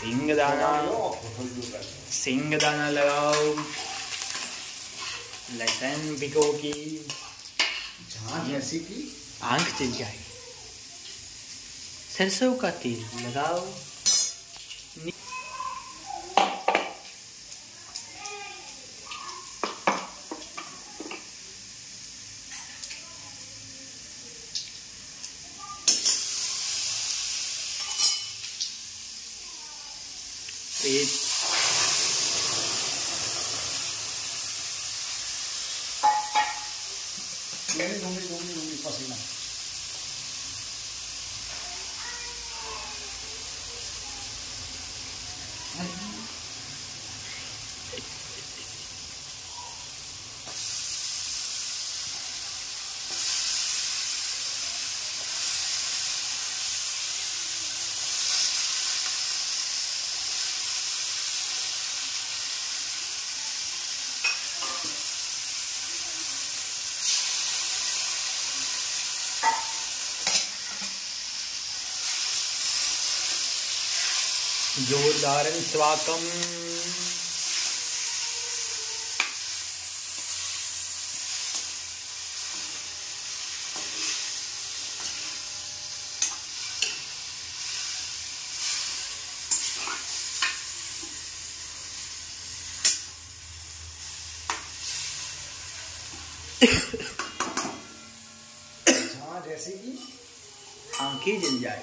सिंग दाना सिंग दाना लगाओ। लहसुन भिगो की जैसी की? आँख चल जाए। सरसों का तेल लगाओ। et Allez, dans les जोरदार स्वाकम जैसी की आँखें जल जाए।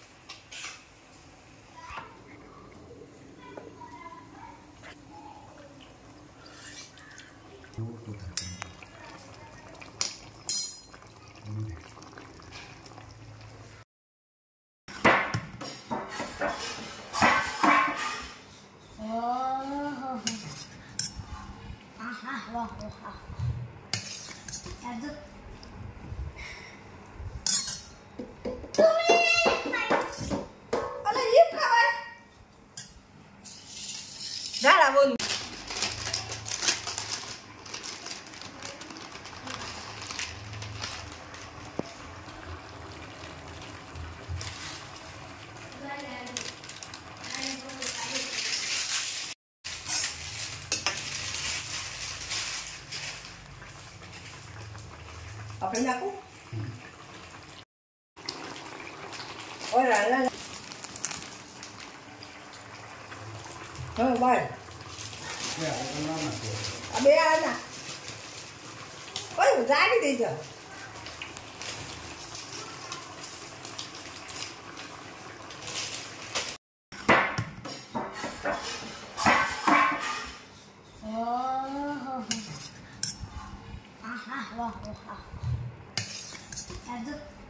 哦，哈哈，哇哈哈，小子。papel là, Ora la. Oh, vai. Ya, ana na. Abe giá Oi, zani chưa? Oh. Aha, wah, wah. あず。